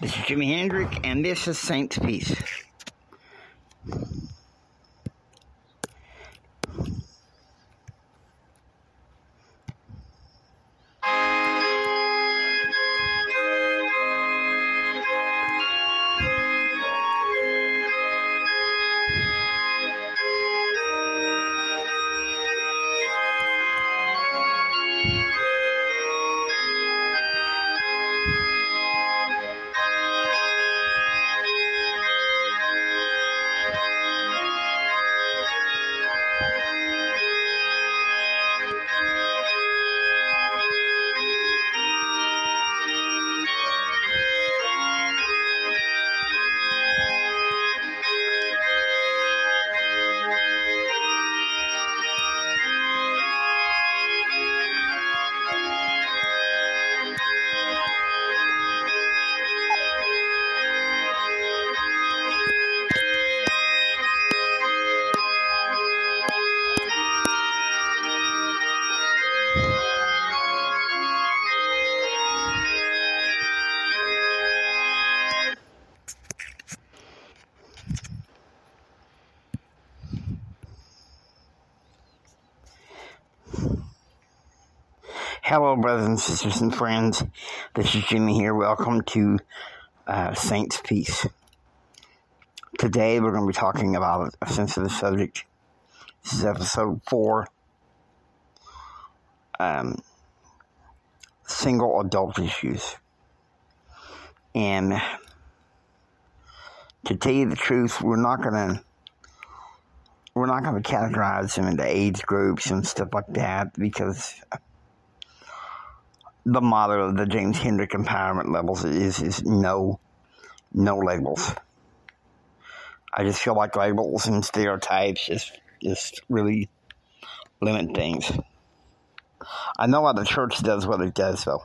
This is Jimmy Hendrick, and this is Saint's Peace. Hello, brothers and sisters and friends. This is Jimmy here. Welcome to uh, Saints Peace. Today, we're going to be talking about a sensitive subject. This is episode four um, single adult issues. And to tell you the truth, we're not going to. We're not going to categorize them into age groups and stuff like that because the motto of the James Hendrick empowerment levels is is no no labels. I just feel like labels and stereotypes just just really limit things. I know how the church does what it does though.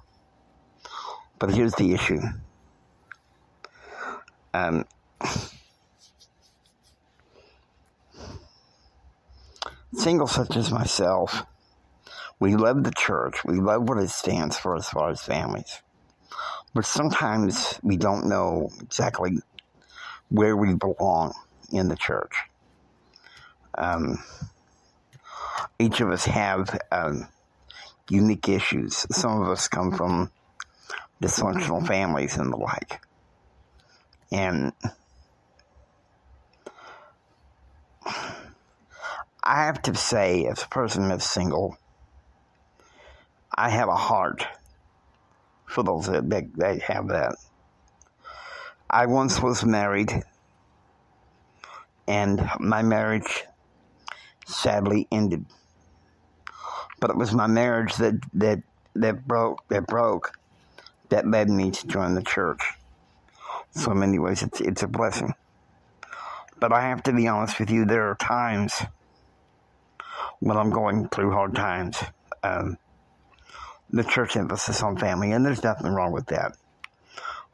But here's the issue. Um singles such as myself we love the church. We love what it stands for as far as families. But sometimes we don't know exactly where we belong in the church. Um, each of us have um, unique issues. Some of us come from dysfunctional families and the like. And I have to say, as a person that's single, I have a heart for those that, that, that have that. I once was married, and my marriage sadly ended. But it was my marriage that that that broke that broke that led me to join the church. So in many ways, it's it's a blessing. But I have to be honest with you. There are times when I'm going through hard times. Um, the church emphasis on family, and there's nothing wrong with that.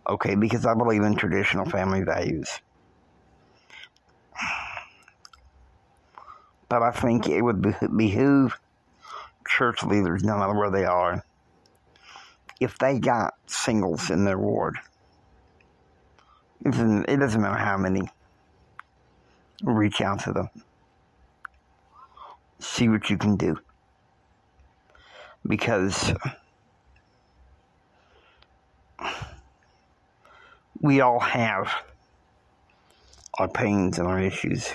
Okay, because I believe in traditional family values. But I think it would behoove church leaders, no matter where they are, if they got singles in their ward. It doesn't matter how many. Reach out to them. See what you can do because we all have our pains and our issues.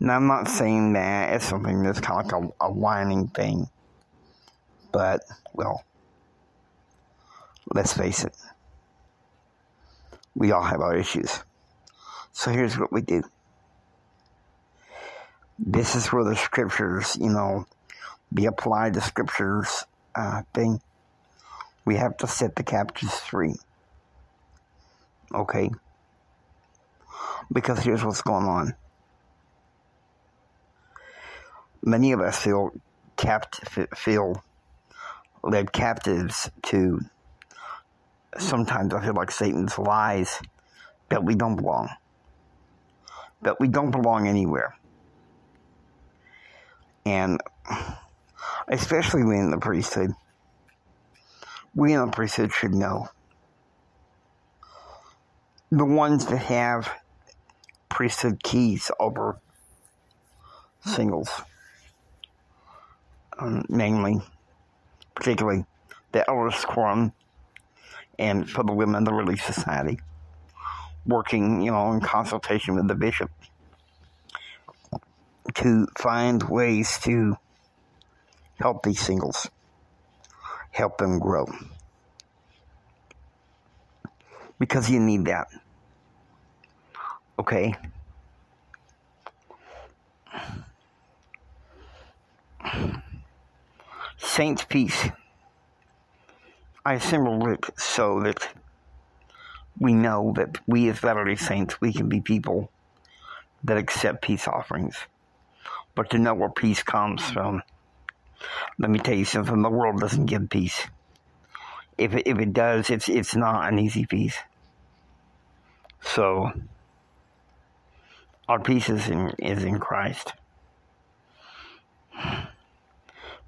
Now, I'm not saying that it's something that's kind of like a, a whining thing, but, well, let's face it, we all have our issues. So here's what we do. This is where the scriptures, you know, be applied to scriptures uh, thing, we have to set the captives free. Okay? Because here's what's going on. Many of us feel captive, feel led captives to sometimes I feel like Satan's lies that we don't belong. That we don't belong anywhere. And especially we in the priesthood. we in the priesthood should know. The ones that have priesthood keys over singles, um, namely, particularly the Elders Quorum and for the women of the Relief Society, working, you know, in consultation with the bishop to find ways to help these singles, help them grow. Because you need that. Okay? Saints' peace. I assembled it so that we know that we as Latter-day Saints, we can be people that accept peace offerings. But to know where peace comes from, let me tell you something, the world doesn't give peace. If it, if it does, it's, it's not an easy peace. So, our peace is in, is in Christ.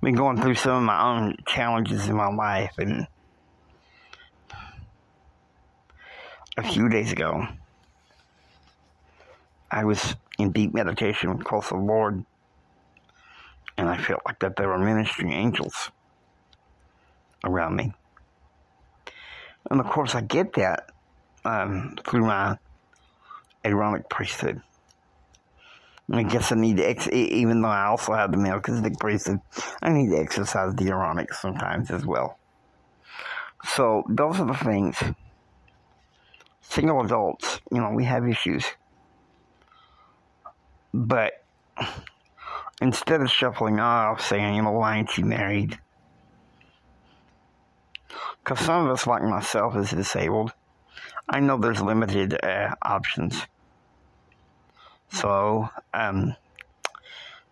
Been going through some of my own challenges in my life, and a few days ago, I was in deep meditation close the Lord, and I felt like that there were ministering angels around me. And of course, I get that um, through my Aaronic priesthood. I guess I need to, ex- even though I also have the Melchizedek priesthood, I need to exercise the Aaronic sometimes as well. So those are the things. Single adults, you know, we have issues. But instead of shuffling off saying, why ain't you married? Because some of us, like myself, is disabled. I know there's limited uh, options. So, um,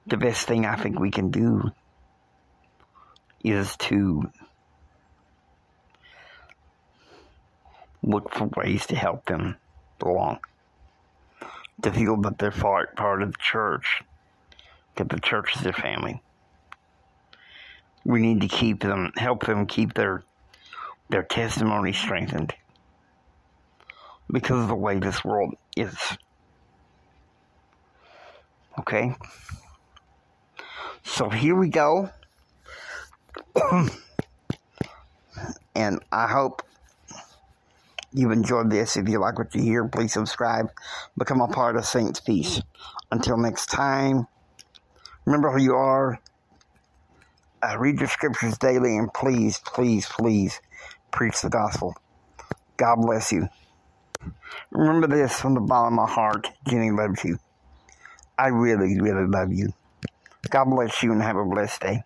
the best thing I think we can do is to look for ways to help them belong, to feel that they're part of the church, that the church is a family. We need to keep them, help them keep their their testimony strengthened because of the way this world is. Okay? So here we go. and I hope you've enjoyed this. If you like what you hear, please subscribe. Become a part of Saints Peace. Until next time, remember who you are. Uh, read your scriptures daily and please, please, please preach the gospel. God bless you. Remember this from the bottom of my heart. Jimmy loves you. I really, really love you. God bless you and have a blessed day.